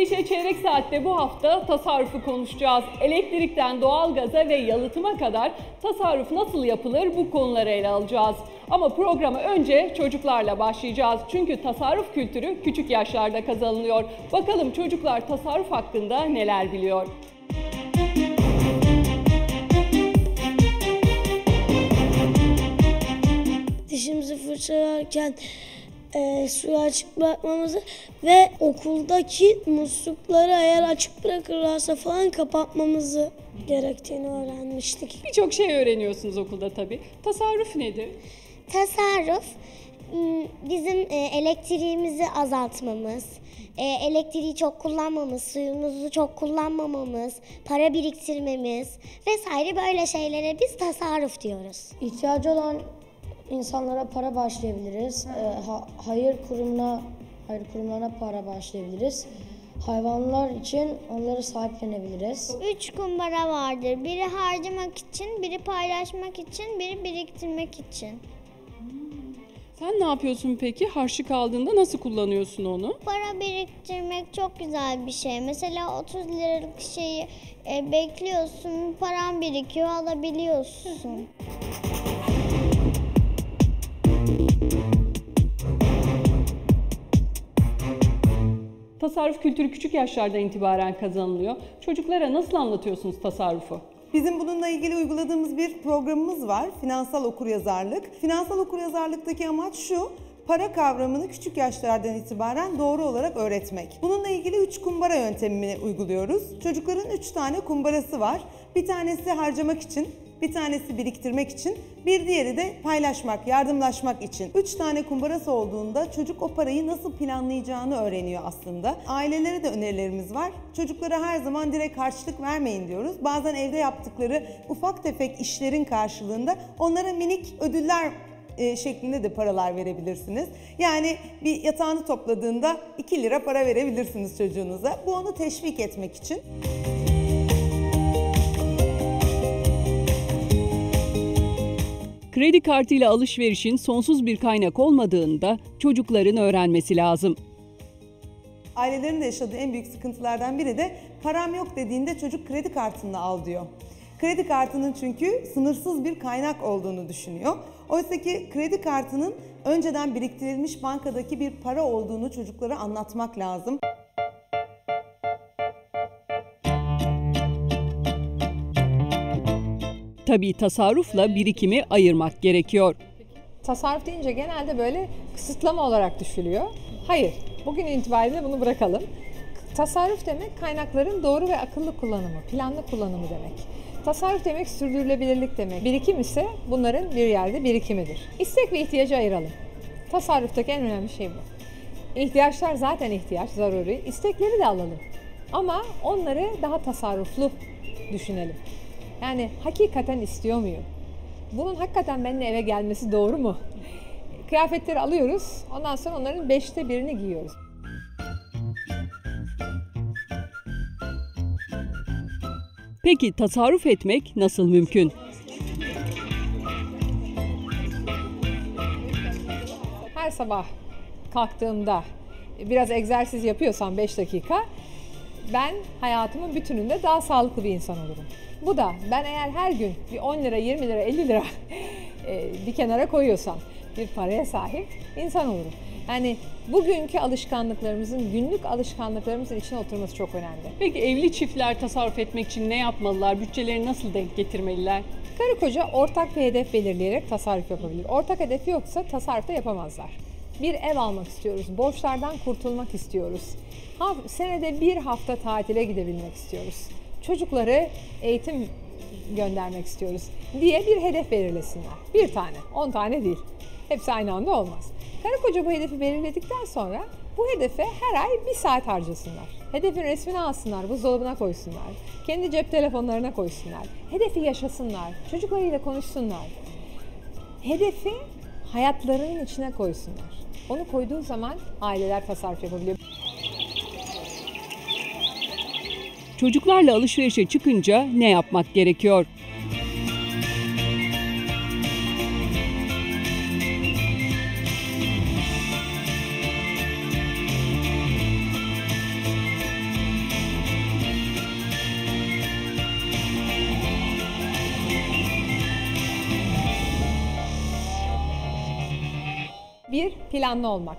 İşte çeyrek saatte bu hafta tasarrufu konuşacağız. Elektrikten doğalgaza ve yalıtıma kadar tasarruf nasıl yapılır bu konuları ele alacağız. Ama programa önce çocuklarla başlayacağız. Çünkü tasarruf kültürü küçük yaşlarda kazanılıyor. Bakalım çocuklar tasarruf hakkında neler biliyor? dişimizi fırçalarken e, suyu açık bırakmamızı ve okuldaki muslukları eğer açık bırakırlarsa falan kapatmamızı gerektiğini öğrenmiştik. Birçok şey öğreniyorsunuz okulda tabii. Tasarruf nedir? Tasarruf m, bizim e, elektriğimizi azaltmamız, e, elektriği çok kullanmamız, suyumuzu çok kullanmamamız, para biriktirmemiz vesaire böyle şeylere biz tasarruf diyoruz. İhtiyacı olan insanlara para bağışlayabiliriz. E, ha- hayır kurumuna hayır kurumlarına para bağışlayabiliriz. Hayvanlar için onları sahiplenebiliriz. Üç kumbara vardır. Biri harcamak için, biri paylaşmak için, biri biriktirmek için. Sen ne yapıyorsun peki? Harçlık aldığında nasıl kullanıyorsun onu? Para biriktirmek çok güzel bir şey. Mesela 30 liralık şeyi e, bekliyorsun, paran birikiyor, alabiliyorsun. Tasarruf kültürü küçük yaşlardan itibaren kazanılıyor. Çocuklara nasıl anlatıyorsunuz tasarrufu? Bizim bununla ilgili uyguladığımız bir programımız var. Finansal okuryazarlık. Finansal okuryazarlıktaki amaç şu. Para kavramını küçük yaşlardan itibaren doğru olarak öğretmek. Bununla ilgili 3 kumbara yöntemini uyguluyoruz. Çocukların 3 tane kumbarası var. Bir tanesi harcamak için, bir tanesi biriktirmek için, bir diğeri de paylaşmak, yardımlaşmak için. Üç tane kumbarası olduğunda çocuk o parayı nasıl planlayacağını öğreniyor aslında. Ailelere de önerilerimiz var. Çocuklara her zaman direkt harçlık vermeyin diyoruz. Bazen evde yaptıkları ufak tefek işlerin karşılığında onlara minik ödüller e, şeklinde de paralar verebilirsiniz. Yani bir yatağını topladığında 2 lira para verebilirsiniz çocuğunuza. Bu onu teşvik etmek için. Kredi kartıyla alışverişin sonsuz bir kaynak olmadığında çocukların öğrenmesi lazım. Ailelerin de yaşadığı en büyük sıkıntılardan biri de param yok dediğinde çocuk kredi kartını al diyor. Kredi kartının çünkü sınırsız bir kaynak olduğunu düşünüyor. Oysa ki kredi kartının önceden biriktirilmiş bankadaki bir para olduğunu çocuklara anlatmak lazım. Tabii tasarrufla birikimi ayırmak gerekiyor. Tasarruf deyince genelde böyle kısıtlama olarak düşülüyor. Hayır, bugün itibariyle bunu bırakalım. Tasarruf demek kaynakların doğru ve akıllı kullanımı, planlı kullanımı demek. Tasarruf demek sürdürülebilirlik demek. Birikim ise bunların bir yerde birikimidir. İstek ve ihtiyacı ayıralım. Tasarruftaki en önemli şey bu. İhtiyaçlar zaten ihtiyaç, zaruri. İstekleri de alalım. Ama onları daha tasarruflu düşünelim. Yani hakikaten istiyor muyum? Bunun hakikaten benimle eve gelmesi doğru mu? Kıyafetleri alıyoruz, ondan sonra onların beşte birini giyiyoruz. Peki tasarruf etmek nasıl mümkün? Her sabah kalktığımda biraz egzersiz yapıyorsam 5 dakika ben hayatımın bütününde daha sağlıklı bir insan olurum. Bu da ben eğer her gün bir 10 lira, 20 lira, 50 lira e, bir kenara koyuyorsam bir paraya sahip insan olurum. Yani bugünkü alışkanlıklarımızın, günlük alışkanlıklarımızın içine oturması çok önemli. Peki evli çiftler tasarruf etmek için ne yapmalılar? Bütçeleri nasıl denk getirmeliler? Karı koca ortak bir hedef belirleyerek tasarruf yapabilir. Ortak hedefi yoksa tasarruf da yapamazlar. Bir ev almak istiyoruz, borçlardan kurtulmak istiyoruz. Ha, senede bir hafta tatile gidebilmek istiyoruz. Çocukları eğitim göndermek istiyoruz diye bir hedef belirlesinler. Bir tane, on tane değil. Hepsi aynı anda olmaz. Karı koca bu hedefi belirledikten sonra bu hedefe her ay bir saat harcasınlar. Hedefin resmini alsınlar, buzdolabına koysunlar. Kendi cep telefonlarına koysunlar. Hedefi yaşasınlar, çocuklarıyla konuşsunlar. Hedefi hayatlarının içine koysunlar. Onu koyduğu zaman aileler tasarruf yapabiliyor. Çocuklarla alışverişe çıkınca ne yapmak gerekiyor? Bir, planlı olmak.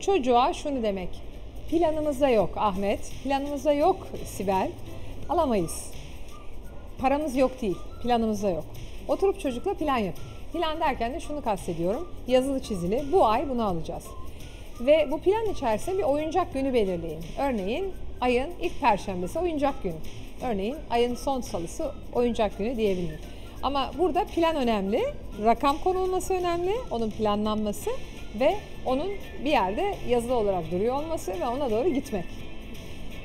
Çocuğa şunu demek, Planımızda yok Ahmet, planımızda yok Sibel. Alamayız. Paramız yok değil, planımızda yok. Oturup çocukla plan yapın. Plan derken de şunu kastediyorum. Yazılı çizili. Bu ay bunu alacağız. Ve bu plan içerisinde bir oyuncak günü belirleyin. Örneğin ayın ilk perşembesi oyuncak günü. Örneğin ayın son salısı oyuncak günü diyebilirim. Ama burada plan önemli, rakam konulması önemli, onun planlanması ve onun bir yerde yazılı olarak duruyor olması ve ona doğru gitmek.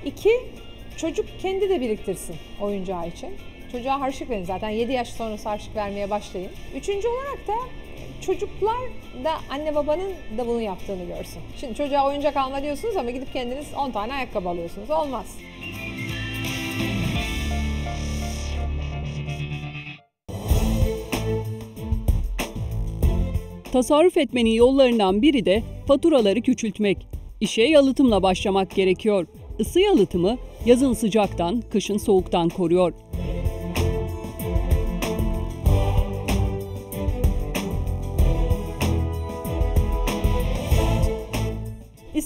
İki, çocuk kendi de biriktirsin oyuncağı için. Çocuğa harçlık verin zaten 7 yaş sonrası harçlık vermeye başlayın. Üçüncü olarak da çocuklar da anne babanın da bunu yaptığını görsün. Şimdi çocuğa oyuncak alma diyorsunuz ama gidip kendiniz 10 tane ayakkabı alıyorsunuz. Olmaz. Tasarruf etmenin yollarından biri de faturaları küçültmek. İşe yalıtımla başlamak gerekiyor. Isı yalıtımı yazın sıcaktan, kışın soğuktan koruyor.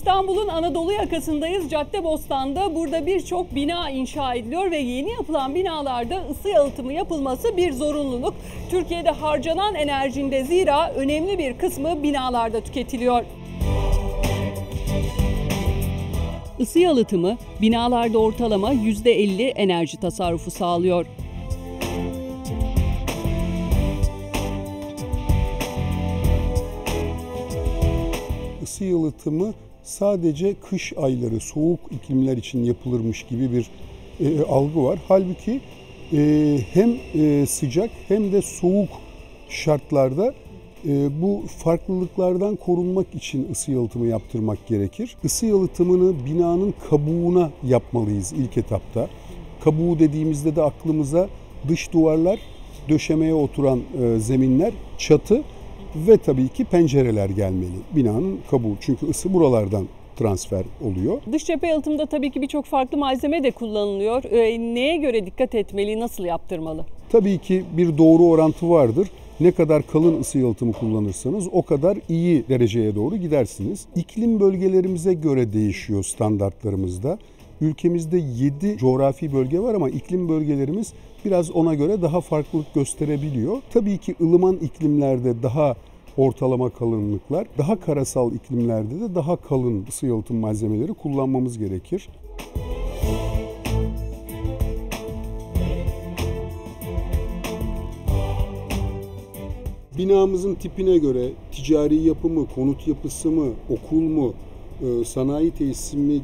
İstanbul'un Anadolu yakasındayız. Caddebostan'da burada birçok bina inşa ediliyor ve yeni yapılan binalarda ısı yalıtımı yapılması bir zorunluluk. Türkiye'de harcanan enerjinde zira önemli bir kısmı binalarda tüketiliyor. Isı yalıtımı binalarda ortalama %50 enerji tasarrufu sağlıyor. Isı yalıtımı sadece kış ayları, soğuk iklimler için yapılırmış gibi bir e, algı var. Halbuki e, hem e, sıcak hem de soğuk şartlarda e, bu farklılıklardan korunmak için ısı yalıtımı yaptırmak gerekir. Isı yalıtımını binanın kabuğuna yapmalıyız ilk etapta. Kabuğu dediğimizde de aklımıza dış duvarlar, döşemeye oturan e, zeminler, çatı ve tabii ki pencereler gelmeli binanın kabuğu. Çünkü ısı buralardan transfer oluyor. Dış cephe yalıtımında tabii ki birçok farklı malzeme de kullanılıyor. Ee, neye göre dikkat etmeli, nasıl yaptırmalı? Tabii ki bir doğru orantı vardır. Ne kadar kalın ısı yalıtımı kullanırsanız o kadar iyi dereceye doğru gidersiniz. İklim bölgelerimize göre değişiyor standartlarımızda. Ülkemizde 7 coğrafi bölge var ama iklim bölgelerimiz biraz ona göre daha farklılık gösterebiliyor. Tabii ki ılıman iklimlerde daha ortalama kalınlıklar, daha karasal iklimlerde de daha kalın ısı yalıtım malzemeleri kullanmamız gerekir. Binamızın tipine göre ticari yapı mı, konut yapısı mı, okul mu, sanayi tesisi mi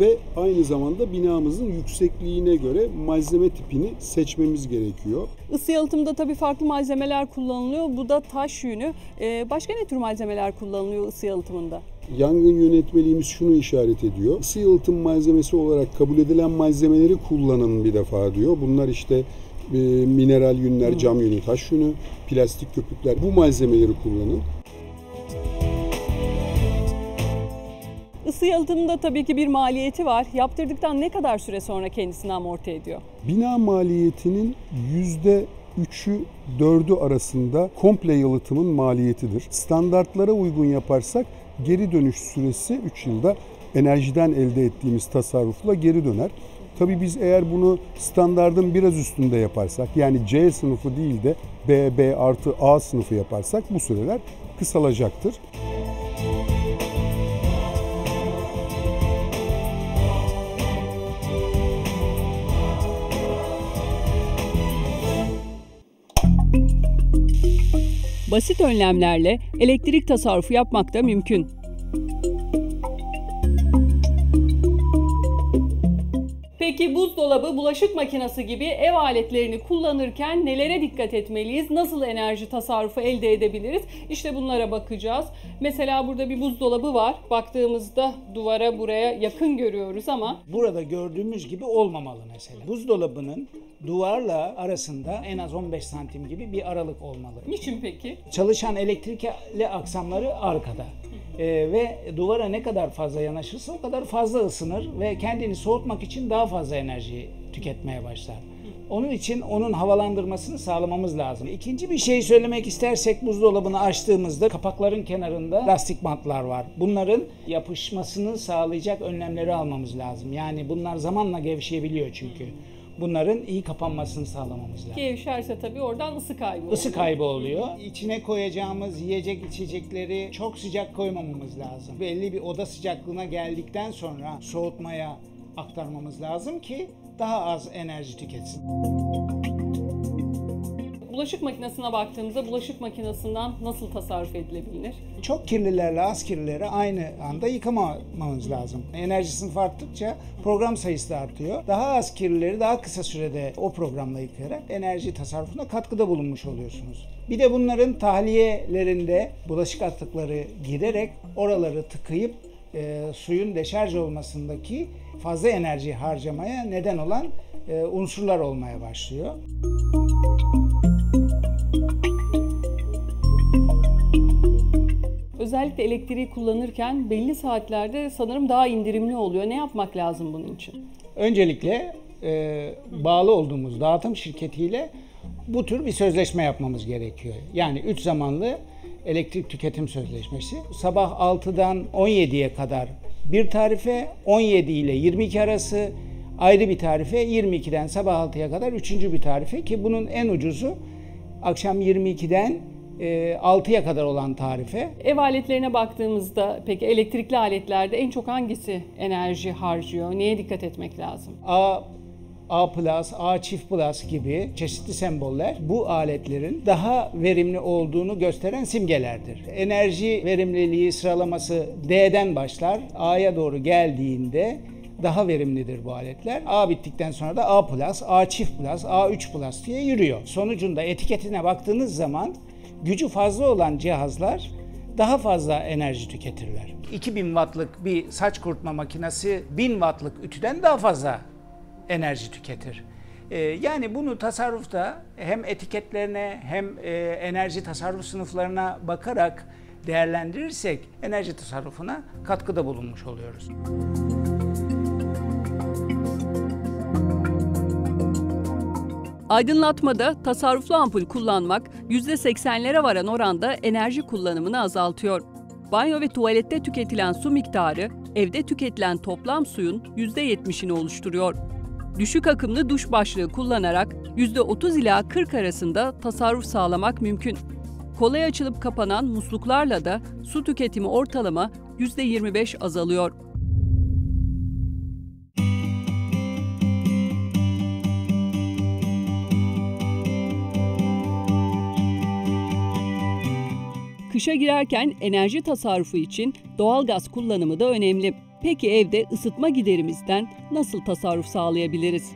ve aynı zamanda binamızın yüksekliğine göre malzeme tipini seçmemiz gerekiyor. Isı yalıtımda tabii farklı malzemeler kullanılıyor. Bu da taş yünü. Ee, başka ne tür malzemeler kullanılıyor ısı yalıtımında? Yangın yönetmeliğimiz şunu işaret ediyor. Isı yalıtım malzemesi olarak kabul edilen malzemeleri kullanın bir defa diyor. Bunlar işte e, mineral yünler, cam yünü, taş yünü, plastik köpükler bu malzemeleri kullanın. Isı yalıtımında tabii ki bir maliyeti var. Yaptırdıktan ne kadar süre sonra kendisini amorti ediyor? Bina maliyetinin yüzde üçü dördü arasında komple yalıtımın maliyetidir. Standartlara uygun yaparsak geri dönüş süresi 3 yılda enerjiden elde ettiğimiz tasarrufla geri döner. Tabii biz eğer bunu standardın biraz üstünde yaparsak yani C sınıfı değil de B, B artı A sınıfı yaparsak bu süreler kısalacaktır. Basit önlemlerle elektrik tasarrufu yapmak da mümkün. Peki buzdolabı, bulaşık makinesi gibi ev aletlerini kullanırken nelere dikkat etmeliyiz? Nasıl enerji tasarrufu elde edebiliriz? İşte bunlara bakacağız. Mesela burada bir buzdolabı var. Baktığımızda duvara buraya yakın görüyoruz ama Burada gördüğümüz gibi olmamalı mesela. Buzdolabının duvarla arasında en az 15 santim gibi bir aralık olmalı. niçin peki? Çalışan elektrikli aksamları arkada. Ee, ve duvara ne kadar fazla yanaşırsa o kadar fazla ısınır ve kendini soğutmak için daha fazla enerji tüketmeye başlar. Onun için onun havalandırmasını sağlamamız lazım. İkinci bir şey söylemek istersek buzdolabını açtığımızda kapakların kenarında lastik bantlar var. Bunların yapışmasını sağlayacak önlemleri almamız lazım. Yani bunlar zamanla gevşeyebiliyor çünkü. Bunların iyi kapanmasını sağlamamız lazım. Gevşerse tabii oradan ısı kaybı olur. Isı kaybı oluyor. İçine koyacağımız yiyecek içecekleri çok sıcak koymamamız lazım. Belli bir oda sıcaklığına geldikten sonra soğutmaya aktarmamız lazım ki daha az enerji tüketsin. Bulaşık makinesine baktığımızda bulaşık makinesinden nasıl tasarruf edilebilir? Çok kirlilerle az kirlileri aynı anda yıkamamamız lazım. Enerji sınıfı arttıkça program sayısı da artıyor. Daha az kirlileri daha kısa sürede o programla yıkayarak enerji tasarrufuna katkıda bulunmuş oluyorsunuz. Bir de bunların tahliyelerinde bulaşık atıkları girerek oraları tıkayıp e, suyun deşarj olmasındaki fazla enerji harcamaya neden olan e, unsurlar olmaya başlıyor. Özellikle elektriği kullanırken belli saatlerde sanırım daha indirimli oluyor. Ne yapmak lazım bunun için? Öncelikle e, bağlı olduğumuz dağıtım şirketiyle bu tür bir sözleşme yapmamız gerekiyor. Yani 3 zamanlı elektrik tüketim sözleşmesi. Sabah 6'dan 17'ye kadar bir tarife, 17 ile 22 arası ayrı bir tarife, 22'den sabah 6'ya kadar üçüncü bir tarife ki bunun en ucuzu akşam 22'den e, 6'ya kadar olan tarife. Ev aletlerine baktığımızda peki elektrikli aletlerde en çok hangisi enerji harcıyor? Neye dikkat etmek lazım? A A+, A çift plus gibi çeşitli semboller bu aletlerin daha verimli olduğunu gösteren simgelerdir. Enerji verimliliği sıralaması D'den başlar. A'ya doğru geldiğinde daha verimlidir bu aletler. A bittikten sonra da A+, A çift plus, A3 plus diye yürüyor. Sonucunda etiketine baktığınız zaman gücü fazla olan cihazlar daha fazla enerji tüketirler. 2000 wattlık bir saç kurutma makinesi 1000 wattlık ütüden daha fazla enerji tüketir. Ee, yani bunu tasarrufta hem etiketlerine hem e, enerji tasarruf sınıflarına bakarak değerlendirirsek enerji tasarrufuna katkıda bulunmuş oluyoruz. Aydınlatmada tasarruflu ampul kullanmak %80'lere varan oranda enerji kullanımını azaltıyor. Banyo ve tuvalette tüketilen su miktarı evde tüketilen toplam suyun %70'ini oluşturuyor. Düşük akımlı duş başlığı kullanarak %30 ila 40 arasında tasarruf sağlamak mümkün. Kolay açılıp kapanan musluklarla da su tüketimi ortalama %25 azalıyor. Kışa girerken enerji tasarrufu için doğalgaz kullanımı da önemli. Peki evde ısıtma giderimizden nasıl tasarruf sağlayabiliriz?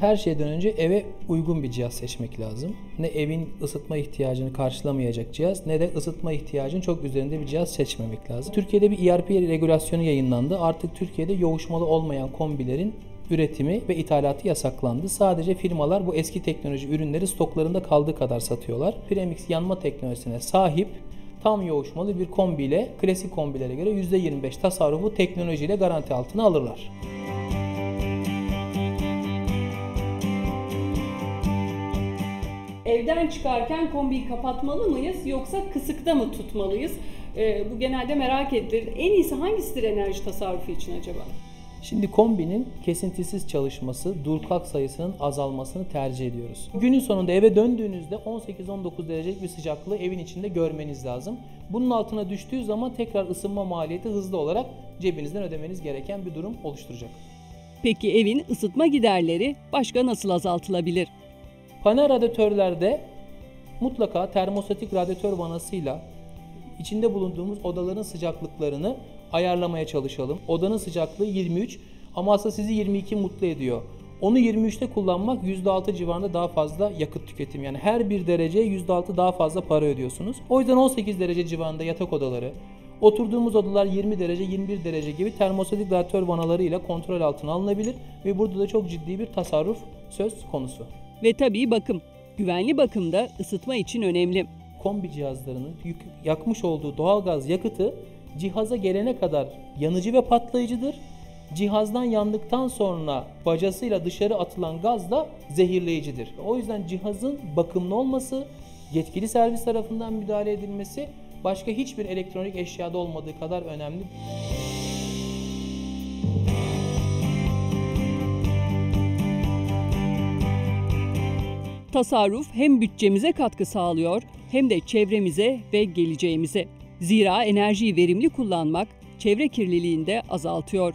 Her şeyden önce eve uygun bir cihaz seçmek lazım. Ne evin ısıtma ihtiyacını karşılamayacak cihaz ne de ısıtma ihtiyacının çok üzerinde bir cihaz seçmemek lazım. Türkiye'de bir ERP regülasyonu yayınlandı. Artık Türkiye'de yoğuşmalı olmayan kombilerin üretimi ve ithalatı yasaklandı. Sadece firmalar bu eski teknoloji ürünleri stoklarında kaldığı kadar satıyorlar. Premix yanma teknolojisine sahip tam yoğuşmalı bir kombiyle klasik kombilere göre %25 tasarrufu teknolojiyle garanti altına alırlar. Evden çıkarken kombiyi kapatmalı mıyız yoksa kısıkta mı tutmalıyız? Ee, bu genelde merak edilir. En iyisi hangisidir enerji tasarrufu için acaba? Şimdi kombinin kesintisiz çalışması, dur kalk sayısının azalmasını tercih ediyoruz. Günün sonunda eve döndüğünüzde 18-19 derecelik bir sıcaklığı evin içinde görmeniz lazım. Bunun altına düştüğü zaman tekrar ısınma maliyeti hızlı olarak cebinizden ödemeniz gereken bir durum oluşturacak. Peki evin ısıtma giderleri başka nasıl azaltılabilir? Panel radyatörlerde mutlaka termostatik radyatör vanasıyla içinde bulunduğumuz odaların sıcaklıklarını ayarlamaya çalışalım. Odanın sıcaklığı 23 ama aslında sizi 22 mutlu ediyor. Onu 23'te kullanmak %6 civarında daha fazla yakıt tüketim. Yani her bir derece %6 daha fazla para ödüyorsunuz. O yüzden 18 derece civarında yatak odaları, oturduğumuz odalar 20 derece, 21 derece gibi termostatik radyatör vanaları ile kontrol altına alınabilir ve burada da çok ciddi bir tasarruf söz konusu. Ve tabii bakım. Güvenli bakım da ısıtma için önemli. Kombi cihazlarının yakmış olduğu doğalgaz yakıtı cihaza gelene kadar yanıcı ve patlayıcıdır. cihazdan yandıktan sonra bacasıyla dışarı atılan gaz da zehirleyicidir. O yüzden cihazın bakımlı olması, yetkili servis tarafından müdahale edilmesi başka hiçbir elektronik eşyada olmadığı kadar önemli. Tasarruf hem bütçemize katkı sağlıyor hem de çevremize ve geleceğimize. Zira enerjiyi verimli kullanmak çevre kirliliğini de azaltıyor.